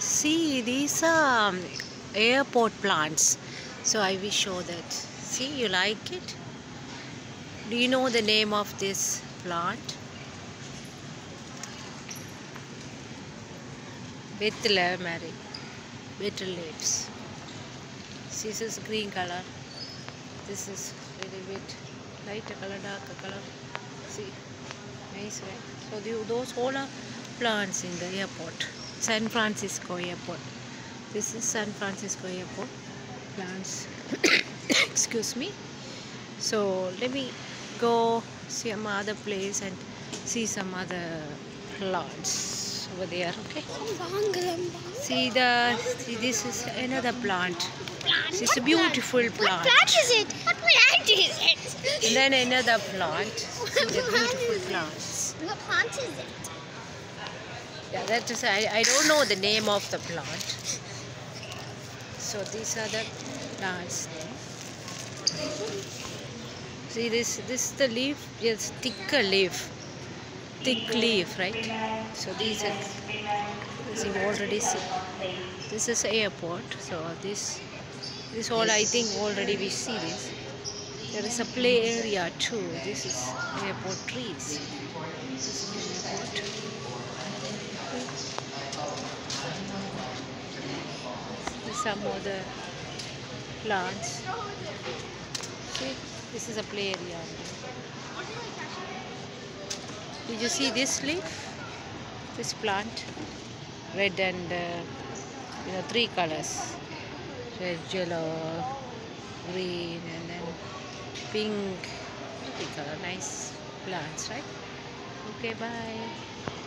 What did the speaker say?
see these are um, airport plants. So i will show that. See you like it? Do you know the name of this plant? Bethla Mary betel leaves this is green color. This is little bit lighter color darker color. See nice right so the, those all are plants in the airport san francisco airport. This is san francisco airport plants excuse me. So let me go see some other place and see some other plants over there okay? See the see this is another plant. It's a beautiful plant. What plant is it? What plant is it? and then another plant. See the beautiful plants. What plant is it? Yeah that is I, I don't know the name of the plant. So these are the plants see this this is the leaf yes thicker leaf. Thick leaf right? So these are as you already see this is airport. So this this all i think already we see this. There is a play area too. This is airport trees. This is airport some other plants. See, this is a play area. Did you see this leaf? This plant? Red and uh, you know three colors. Red, yellow, green and then pink. Three color. Nice plants, right? Okay, bye.